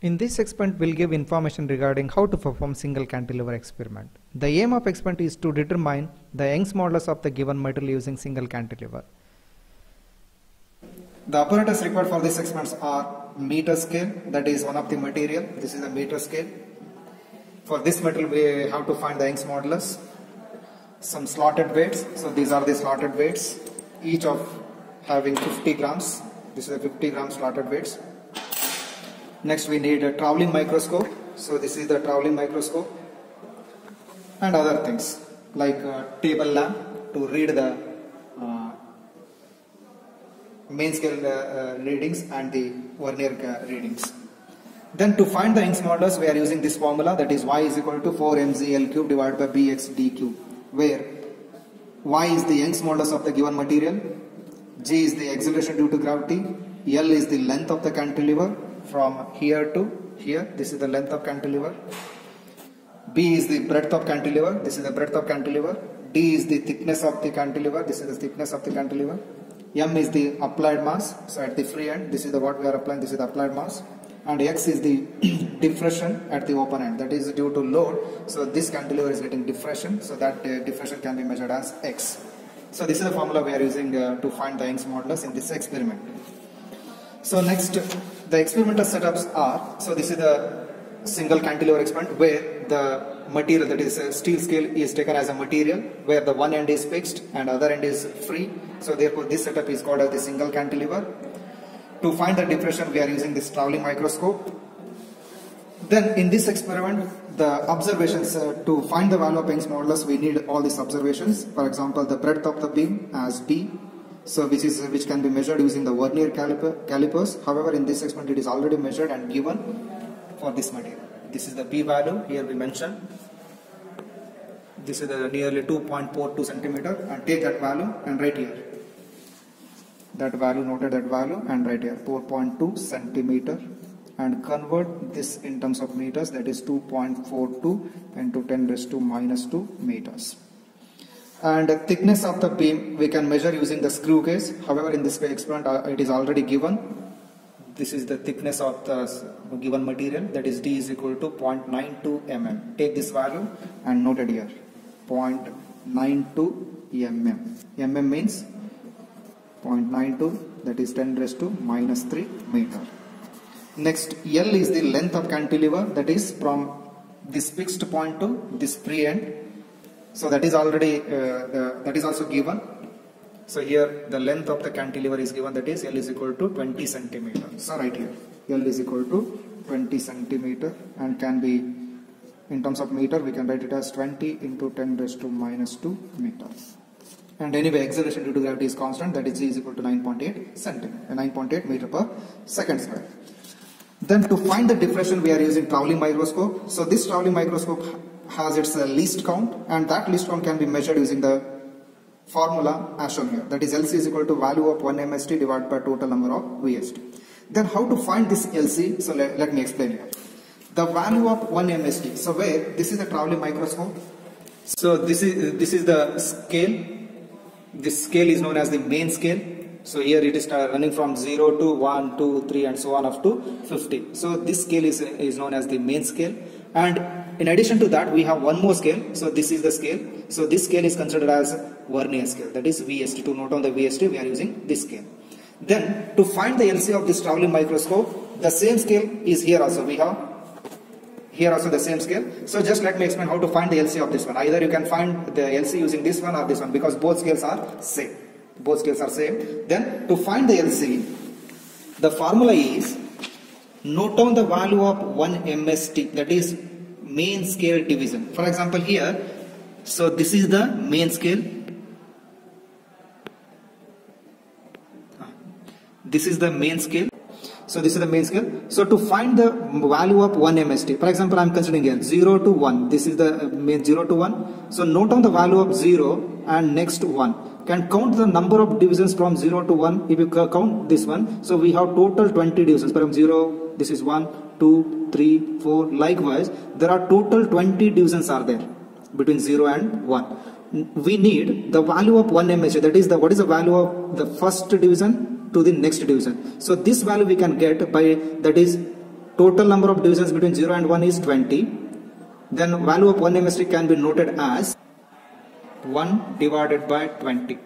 In this experiment, we'll give information regarding how to perform single cantilever experiment. The aim of experiment is to determine the Young's modulus of the given material using single cantilever. The apparatus required for these experiments are meter scale, that is one of the material. This is a meter scale. For this material, we have to find the Young's modulus. Some slotted weights. So these are the slotted weights, each of having 50 grams. This is a 50 gram slotted weights. Next, we need a traveling microscope. So this is the traveling microscope, and other things like table lamp to read the uh, main scale uh, uh, readings and the vernier uh, readings. Then to find the Young's modulus, we are using this formula that is y is equal to 4 mg L cube divided by bx d cube, where y is the Young's modulus of the given material, g is the acceleration due to gravity, L is the length of the cantilever from here to here. This is the length of cantilever. B is the breadth of cantilever. This is the breadth of cantilever. D is the thickness of the cantilever. This is the thickness of the cantilever. M is the applied mass. So at the free end, this is the what we are applying. This is the applied mass. And X is the diffraction at the open end. That is due to load. So this cantilever is getting diffraction. So that uh, diffraction can be measured as X. So this is the formula we are using uh, to find the Young's modulus in this experiment. So next, the experimental setups are, so this is the single cantilever experiment where the material that is a steel scale is taken as a material where the one end is fixed and other end is free. So therefore this setup is called as the single cantilever. To find the depression we are using this traveling microscope. Then in this experiment the observations uh, to find the value of Young's modulus we need all these observations. For example the breadth of the beam as B so which is which can be measured using the vernier caliper, calipers. However, in this experiment it is already measured and given for this material. This is the p value here we mentioned. This is the nearly 2.42 centimeter and take that value and write here. That value noted that value and write here 4.2 centimeter and convert this in terms of meters that is 2.42 into 10 raised to minus 2 meters and the thickness of the beam we can measure using the screw gauge however in this experiment uh, it is already given. This is the thickness of the given material. That is d is equal to 0.92 mm. Take this value and note it here. 0.92 mm. Mm means 0.92 that is 10 raised to minus 3 meter. Next l is the length of cantilever. That is from this fixed point to this free end so that is already, uh, the, that is also given. So here the length of the cantilever is given that is L is equal to 20 centimeter. So right here L is equal to 20 centimeter and can be in terms of meter we can write it as 20 into 10 raised to minus 2 meters. And anyway acceleration due to gravity is constant that is G is equal to 9.8 centimeter, 9.8 meter per second square. Then to find the diffraction we are using traveling microscope. So this traveling microscope has its uh, least count and that least count can be measured using the formula as shown here that is LC is equal to value of 1 MST divided by total number of VST. Then how to find this LC? So let, let me explain here. The value of 1 MST. So where this is the traveling microscope. So this is this is the scale. This scale is known as the main scale. So here it is running from 0 to 1, 2, 3 and so on up to 50. So this scale is, is known as the main scale and in addition to that, we have one more scale. So this is the scale. So this scale is considered as vernier scale. That is VST. To note on the VST, we are using this scale. Then to find the LC of this traveling microscope, the same scale is here also. We have here also the same scale. So just let me explain how to find the LC of this one. Either you can find the LC using this one or this one because both scales are same. Both scales are same. Then to find the LC, the formula is note down the value of 1 MST that is main scale division. For example here, so this is the main scale. This is the main scale. So this is the main scale. So to find the value of 1 MST, for example, I am considering here 0 to 1. This is the uh, main 0 to 1. So note down the value of 0 and next 1. Can count the number of divisions from 0 to 1. If you count this one, so we have total 20 divisions. From 0, this is 1, 2, 3, 4. Likewise, there are total 20 divisions are there between 0 and 1. We need the value of 1 MST. That is the what is the value of the first division to the next division. So this value we can get by that is total number of divisions between 0 and 1 is 20 then value of 1 MST can be noted as 1 divided by 20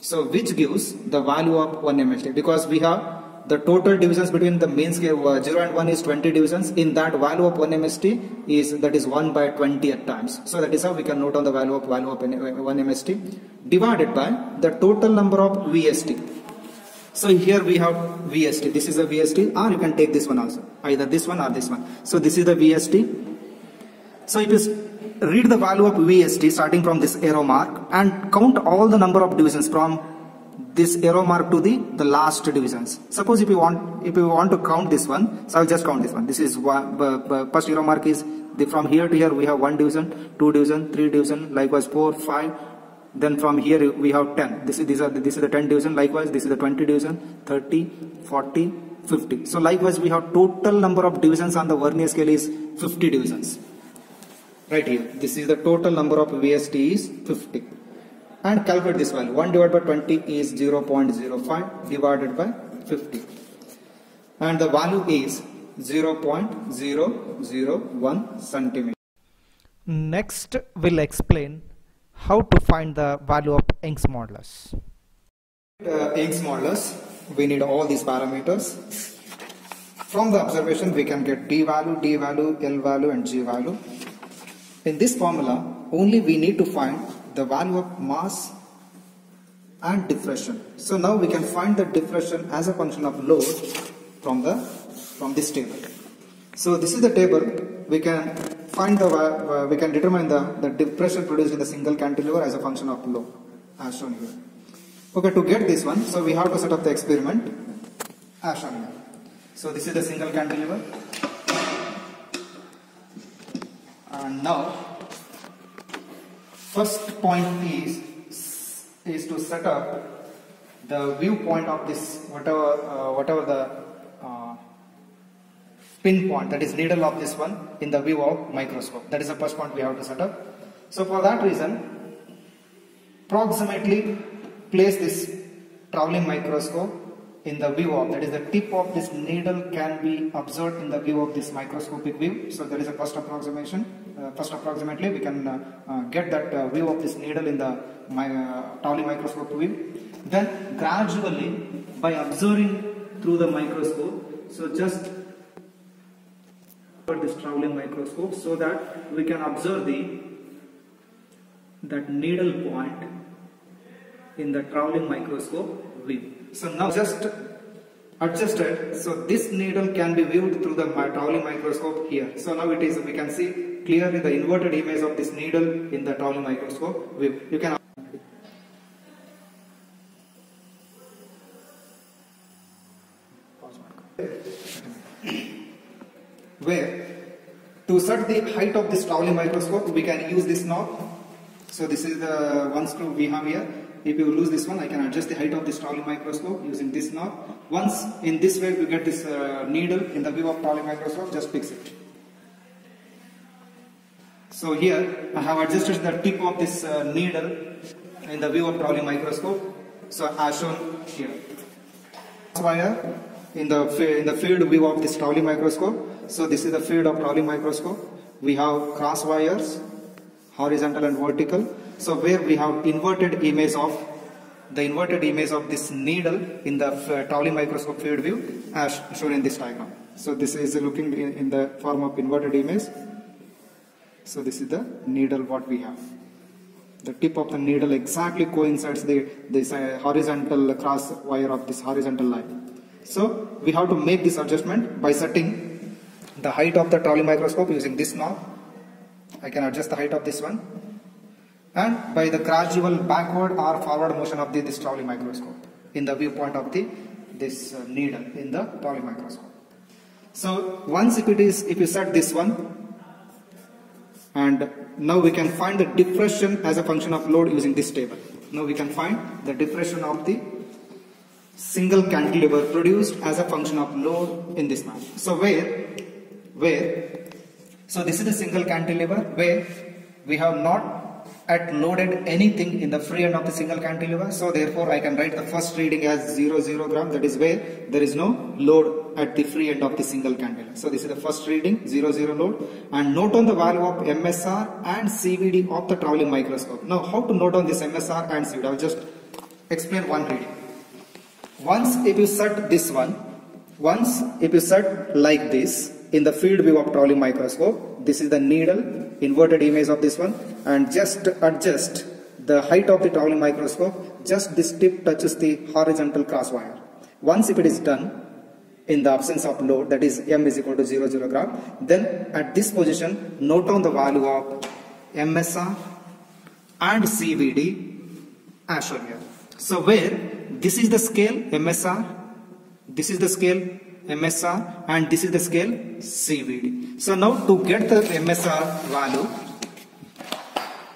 so which gives the value of 1 MST because we have the total divisions between the main scale uh, 0 and 1 is 20 divisions. In that value of 1 MST is that is 1 by 20 at times. So that is how we can note on the value of value of 1 MST divided by the total number of VST so here we have VST this is a VST or you can take this one also. Either this one or this one. So this is the VST so if you read the value of VST starting from this arrow mark and count all the number of divisions from this arrow mark to the the last divisions. Suppose if you want if you want to count this one so i'll just count this one. This is one first arrow mark is the, from here to here we have one division two division three division likewise four five. Then from here we have 10 this is these are this is the 10 division likewise this is the 20 division 30 40 50 so likewise we have total number of divisions on the vernier scale is 50 divisions. Right here this is the total number of VST is 50 and calculate this value 1 divided by 20 is 0.05 divided by 50 and the value is 0.001 centimeter. Next we'll explain how to find the value of Young's modulus. Uh, Young's modulus we need all these parameters. From the observation we can get D value, D value, L value and G value. In this formula only we need to find the value of mass and diffraction. So now we can find the diffraction as a function of load from the from this table. So this is the table we can find the we can determine the the diffraction produced in the single cantilever as a function of load as shown here. Okay, to get this one, so we have to set up the experiment as shown here. So this is the single cantilever, and now first point is is to set up the viewpoint of this whatever uh, whatever the uh, pinpoint that is needle of this one in the view of microscope. That is the first point we have to set up. So for that reason approximately place this traveling microscope in the view of that is the tip of this needle can be observed in the view of this microscopic view. So that is a first approximation first approximately we can uh, uh, get that uh, view of this needle in the my, Tolley microscope view then gradually by observing through the microscope so just this traveling microscope so that we can observe the that needle point in the traveling microscope view so now just adjusted. So this needle can be viewed through the traveling microscope here. So now it is, we can see clearly the inverted image of this needle in the traveling microscope view. You can where to set the height of this traveling microscope we can use this knob so this is the one screw we have here if you lose this one, I can adjust the height of this Tolley microscope using this knob. Once in this way we get this uh, needle in the view of Tolley microscope, just fix it. So here I have adjusted the tip of this uh, needle in the view of Tolley microscope. So as shown here. Wire in the in the field view of this Tolley microscope. So this is the field of Tolley microscope. We have cross wires, horizontal and vertical. So where we have inverted image of the inverted image of this needle in the uh, microscope field view as shown in this diagram. So this is looking in, in, the form of inverted image. So this is the needle what we have. The tip of the needle exactly coincides the this uh, horizontal cross wire of this horizontal line. So we have to make this adjustment by setting the height of the Tolley microscope using this knob. I can adjust the height of this one and by the gradual backward or forward motion of the, this Tolley microscope in the viewpoint of the this uh, needle in the Tolley microscope. So once if it is, if you set this one and now we can find the depression as a function of load using this table. Now we can find the depression of the single cantilever produced as a function of load in this manner. So where, where, so this is the single cantilever where we have not at loaded anything in the free end of the single cantilever. So therefore I can write the first reading as 0, 0 gram that is where there is no load at the free end of the single cantilever. So this is the first reading, 0, 0 load. And note on the value of MSR and CVD of the traveling microscope. Now how to note on this MSR and CVD? I'll just explain one reading. Once if you set this one, once if you set like this in the field view of traveling microscope, this is the needle, inverted image of this one and just adjust the height of the traveling microscope, just this tip touches the horizontal cross wire. Once if it is done, in the absence of load that is m is equal to 0 0 gram then at this position note down the value of MSR and CVD as shown here. So where this is the scale MSR, this is the scale MSR and this is the scale CVD. So now to get the MSR value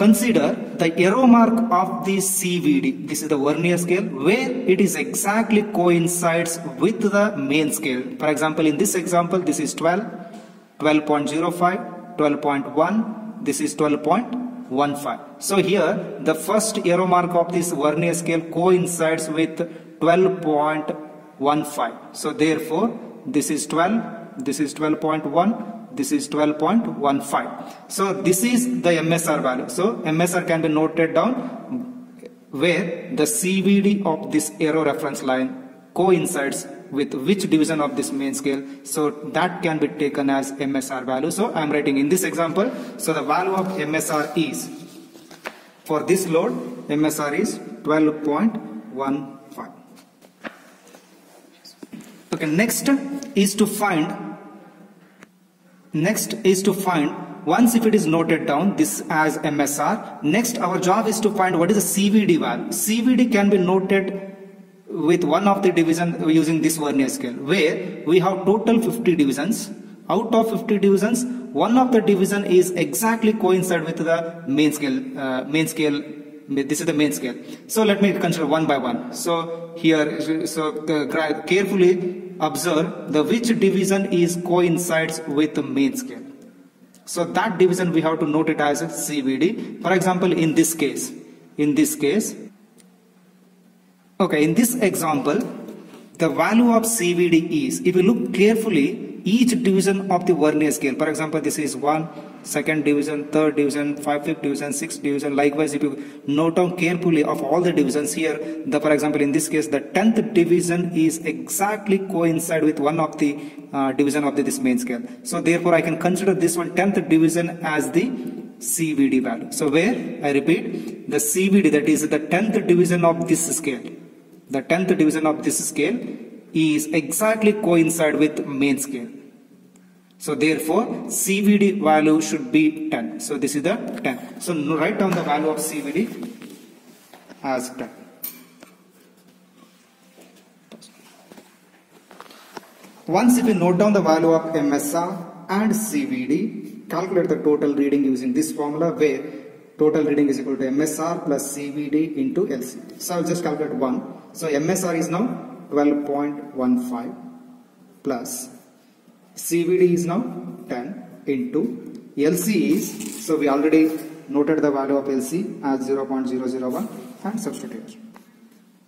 Consider the arrow mark of the CVD. This is the vernier scale where it is exactly coincides with the main scale. For example, in this example, this is 12, 12.05, 12.1, this is 12.15. So here the first arrow mark of this vernier scale coincides with 12.15. So therefore, this is 12, this is 12.1, this is 12.15 so this is the MSR value. So MSR can be noted down where the CVD of this arrow reference line coincides with which division of this main scale. So that can be taken as MSR value. So I am writing in this example. So the value of MSR is for this load MSR is 12.15 okay next is to find Next is to find once if it is noted down this as MSR next our job is to find what is the CVD value CVD can be noted with one of the division using this vernier scale where we have total 50 divisions. Out of 50 divisions one of the division is exactly coincide with the main scale uh, main scale this is the main scale so let me consider one by one so here so uh, carefully observe the which division is coincides with the main scale. So that division we have to note it as CVD. For example, in this case, in this case, okay, in this example, the value of CVD is, if you look carefully, each division of the vernier scale. For example, this is 1, second division, third division, five, fifth division, sixth division. Likewise, if you note down carefully of all the divisions here, the for example, in this case, the 10th division is exactly coincide with one of the uh, division of the, this main scale. So therefore, I can consider this one 10th division as the CVD value. So where, I repeat, the CVD that is the 10th division of this scale. The 10th division of this scale is exactly coincide with main scale. So therefore CVD value should be 10. So this is the 10. So write down the value of CVD as 10. Once if you note down the value of MSR and CVD, calculate the total reading using this formula where total reading is equal to MSR plus CVD into LC. So I'll just calculate 1. So MSR is now 12.15 plus CVD is now 10 into LC is, so we already noted the value of LC as 0.001 and substitute.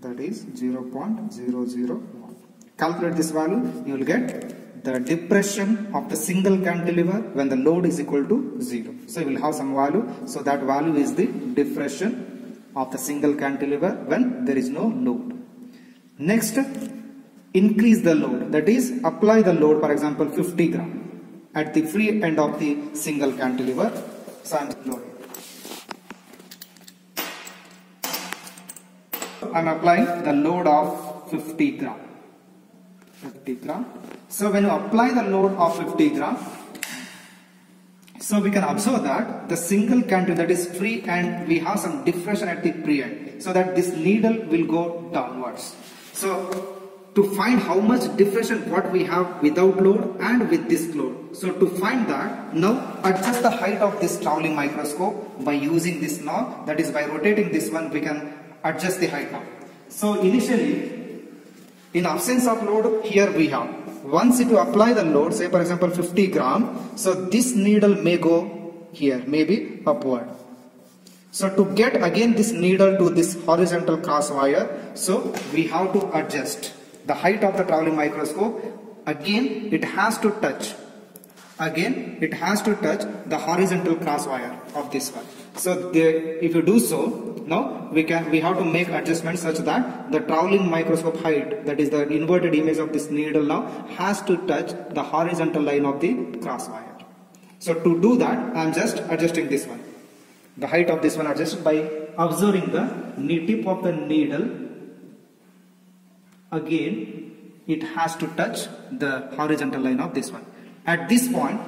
That is 0.001. Calculate this value, you will get the depression of the single cantilever when the load is equal to 0. So you will have some value. So that value is the depression of the single cantilever when there is no load. Next, increase the load. That is, apply the load, for example, 50 gram at the free end of the single cantilever. So I'm loading. I'm applying the load of 50 gram. 50 gram. So when you apply the load of 50 gram, so we can observe that the single cantilever that is free and we have some depression at the pre end so that this needle will go downwards. So to find how much depression what we have without load and with this load. So to find that, now adjust the height of this traveling microscope by using this knob. That is by rotating this one, we can adjust the height now. So initially, in absence of load, here we have. Once you apply the load, say for example 50 gram, so this needle may go here, maybe upward. So to get again this needle to this horizontal cross wire, so we have to adjust. The height of the traveling microscope again it has to touch. Again it has to touch the horizontal cross wire of this one. So the, if you do so now we can we have to make adjustments such that the traveling microscope height that is the inverted image of this needle now has to touch the horizontal line of the cross wire. So to do that i am just adjusting this one the height of this one adjusted by observing the tip of the needle. Again it has to touch the horizontal line of this one. At this point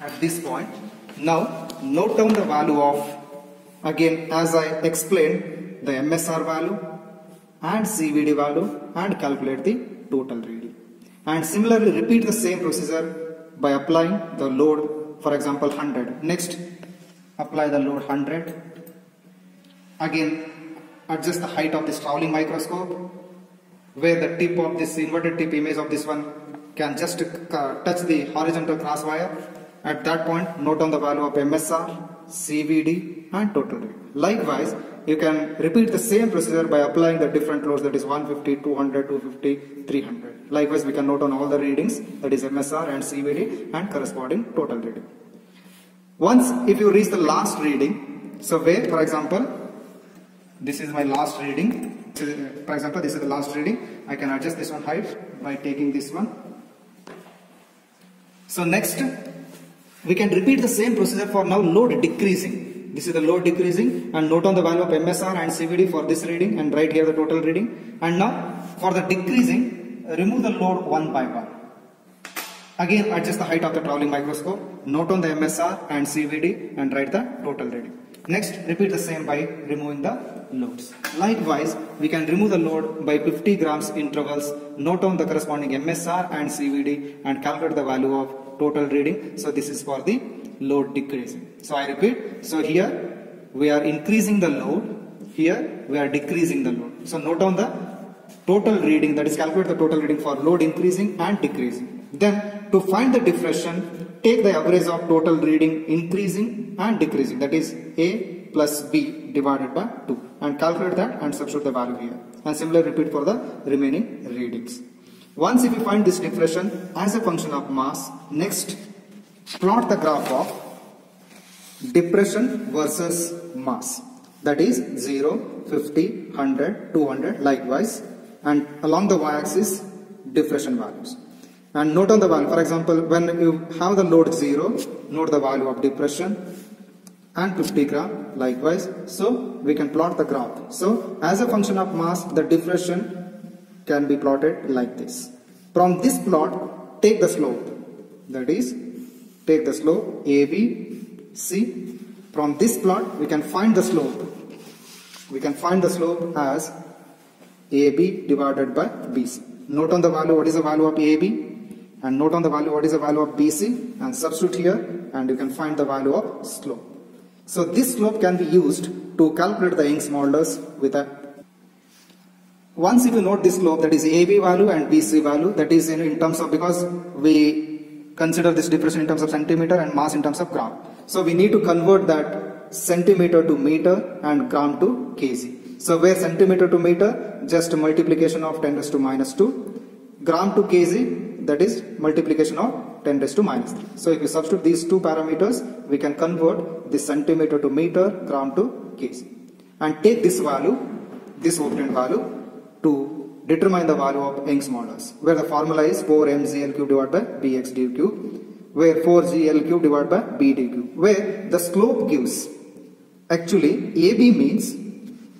at this point now note down the value of again as I explained the MSR value and CVD value and calculate the total reading. And similarly repeat the same procedure by applying the load for example 100 next apply the load 100 again adjust the height of this traveling microscope where the tip of this inverted tip image of this one can just uh, touch the horizontal cross wire. At that point, note on the value of MSR, CVD and total read. Likewise, you can repeat the same procedure by applying the different loads that is 150, 200, 250, 300. Likewise, we can note on all the readings that is MSR and CVD and corresponding total reading. Once if you reach the last reading, so where for example, this is my last reading for example this is the last reading I can adjust this one height by taking this one. So next we can repeat the same procedure for now load decreasing. This is the load decreasing and note on the value of MSR and CVD for this reading and write here the total reading. And now for the decreasing remove the load one by one again adjust the height of the traveling microscope note on the MSR and CVD and write the total reading next repeat the same by removing the loads. Likewise, we can remove the load by 50 grams intervals, note on the corresponding MSR and CVD and calculate the value of total reading. So this is for the load decreasing. So I repeat, so here we are increasing the load, here we are decreasing the load. So note on the total reading that is calculate the total reading for load increasing and decreasing. Then to find the diffraction, take the average of total reading increasing and decreasing. That is A plus B divided by 2 and calculate that and substitute the value here. And similarly repeat for the remaining readings. Once if you find this diffraction as a function of mass, next plot the graph of depression versus mass. That is 0, 50, 100, 200 likewise. And along the y-axis diffraction values. And note on the value, for example, when you have the load 0, note the value of depression and 50 gram likewise. So we can plot the graph. So as a function of mass the depression can be plotted like this. From this plot take the slope that is take the slope AB, ABC. From this plot we can find the slope. We can find the slope as AB divided by BC. Note on the value what is the value of AB and note on the value what is the value of BC and substitute here and you can find the value of slope. So this slope can be used to calculate the Young's modulus with a once if you note this slope that is AB value and BC value that is in, in terms of because we consider this difference in terms of centimeter and mass in terms of gram. So we need to convert that centimeter to meter and gram to kg. So where centimeter to meter just multiplication of 10 raised to minus 2 gram to kg that is multiplication of 10 raised to minus 3. So if you substitute these two parameters, we can convert the centimeter to meter, gram to kg. And take this value, this obtained value to determine the value of Young's modulus, where the formula is 4mgl cube divided by bx d cube, where 4gl cube divided by b d cube, where the slope gives, actually AB means,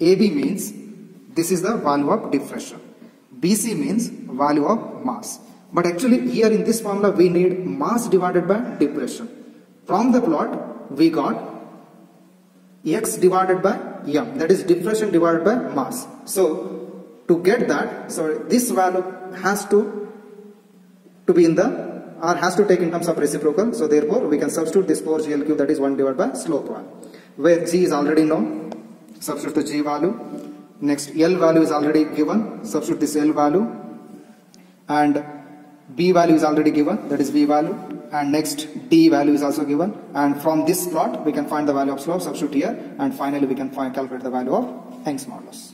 AB means this is the value of diffraction. BC means value of mass. But actually here in this formula we need mass divided by depression. From the plot we got x divided by m that is depression divided by mass. So to get that so this value has to to be in the or has to take in terms of reciprocal. So therefore we can substitute this 4 gl cube that is 1 divided by slope 1 where g is already known substitute the g value next l value is already given substitute this l value and b value is already given that is b value and next d value is also given and from this plot we can find the value of slope substitute here and finally we can find calculate the value of Young's modulus.